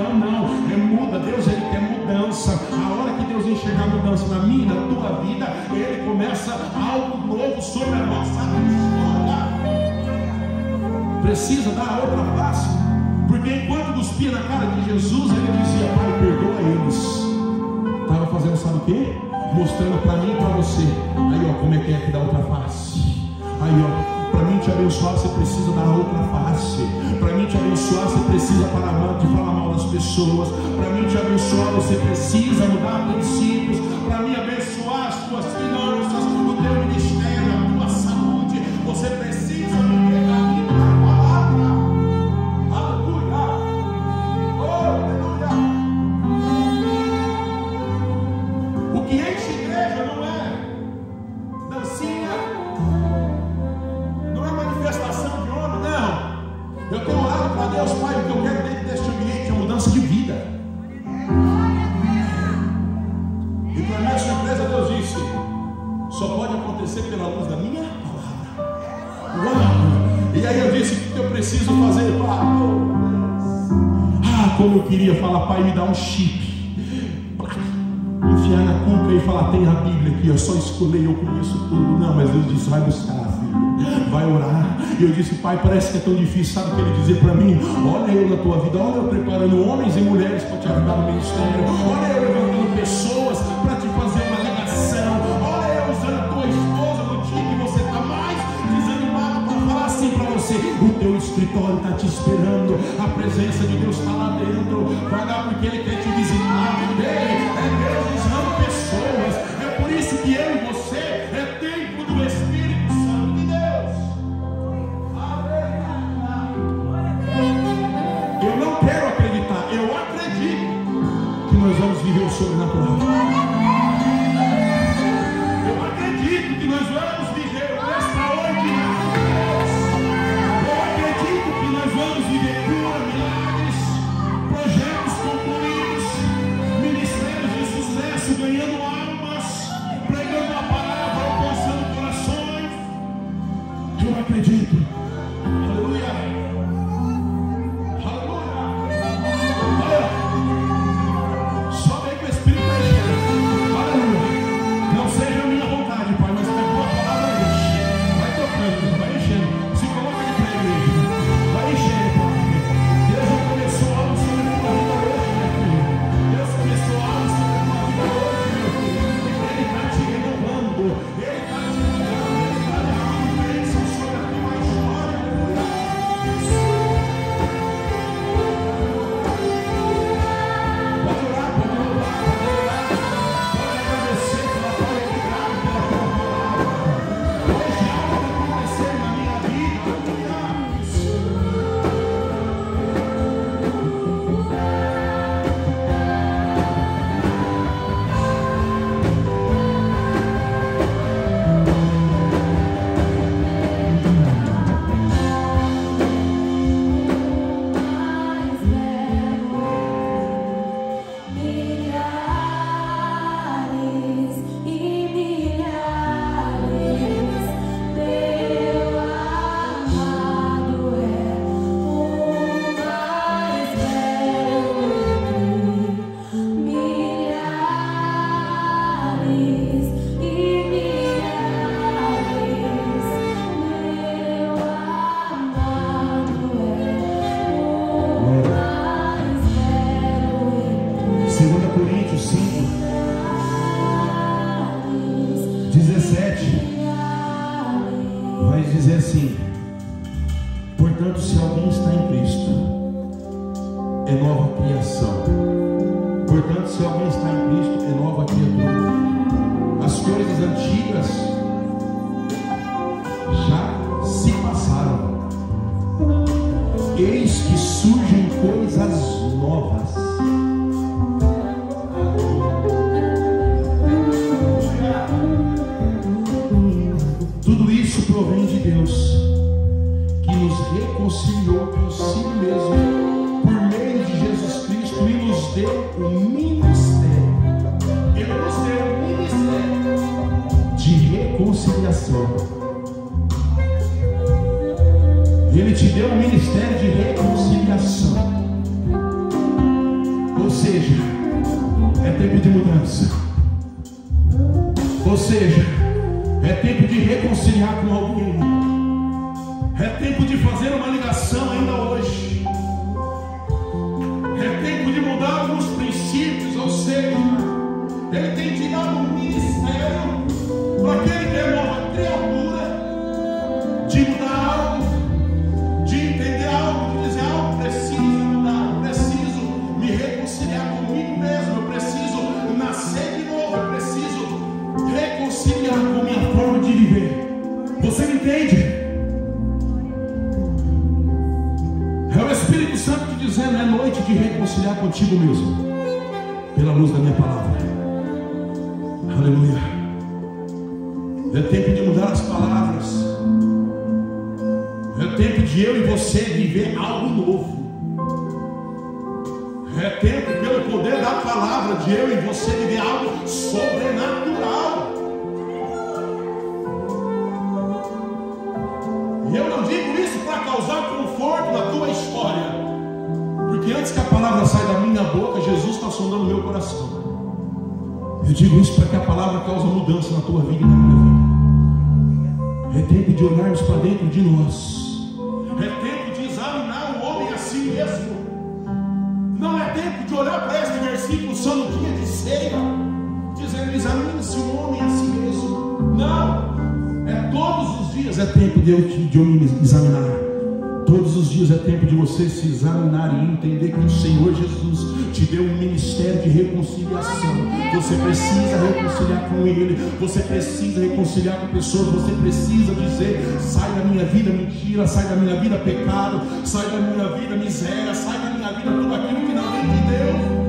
não, não, é muda. Deus ele quer mudança. A hora que Deus enxergar mudança na minha, na tua vida, ele começa algo novo sobre a nossa história. Precisa dar outra face. Porque enquanto cuspia na cara de Jesus, ele dizia, Pai, perdoa eles. Estava fazendo sabe o quê? Mostrando para mim e para você. Aí ó, como é que é que dá outra face. Aí ó, te abençoar, você precisa dar outra face. Para mim te abençoar, você precisa parar de falar mal das pessoas. Para mim te abençoar, você precisa mudar princípios. Para mim abençoar as tuas finanças, só pode acontecer pela luz da minha palavra. E aí eu disse: o que eu preciso fazer, Pai? Ah, como eu queria falar, Pai, me dá um chip. Enfiar na cuca e falar, tem a Bíblia aqui, eu só escolhi, eu conheço tudo. Não, mas Deus disse, vai buscar, vai orar. E eu disse, pai, parece que é tão difícil, sabe o que ele dizer para mim? Olha eu na tua vida, olha eu preparando homens e mulheres para te ajudar no ministério, olha eu escritório está te esperando, a presença de Deus está lá dentro, vai lá porque Ele quer te visitar. É Deus usando pessoas, é por isso que eu e você é tempo do Espírito Santo de Deus. Eu não quero acreditar, eu acredito que nós vamos viver o sobrenatural. Dizer assim: Portanto, se alguém está em Cristo, é nova criação. Portanto, se alguém está em Cristo, é nova criatura. As coisas antigas já se passaram. Eis que surgem coisas novas. Isso provém de Deus, que nos reconciliou consigo mesmo por meio de Jesus Cristo e nos deu o ministério. Ele nos deu o ministério de reconciliação. Ele te deu o ministério de reconciliação. mudança. Ou seja, é tempo de reconciliar com alguém. É tempo de fazer uma ligação ainda hoje. É tempo de mudar alguns princípios, ou seja, ele tem de dar Você me entende? É o Espírito Santo te dizendo, é noite de reconciliar contigo mesmo, pela luz da minha palavra. Aleluia. É tempo de mudar as palavras. É tempo de eu e você viver algo novo. É tempo, pelo poder da palavra, de eu e você viver algo sobrenatural. Causar conforto na tua história. Porque antes que a palavra saia da minha boca, Jesus está sondando o meu coração. Eu digo isso para que a palavra cause mudança na tua vida e na minha vida. É tempo de olharmos para dentro de nós. É tempo de examinar o homem a si mesmo. Não é tempo de olhar para este versículo só no dia de ceia, dizendo examine-se o homem a si mesmo. Não. É todos os dias é tempo de eu, de eu me examinar. Todos os dias é tempo de você se examinar e entender que o Senhor Jesus te deu um ministério de reconciliação. Você precisa reconciliar com Ele, você precisa reconciliar com pessoas, você precisa dizer: sai da minha vida mentira, sai da minha vida pecado, sai da minha vida miséria, sai da minha vida tudo aquilo que não é de Deus.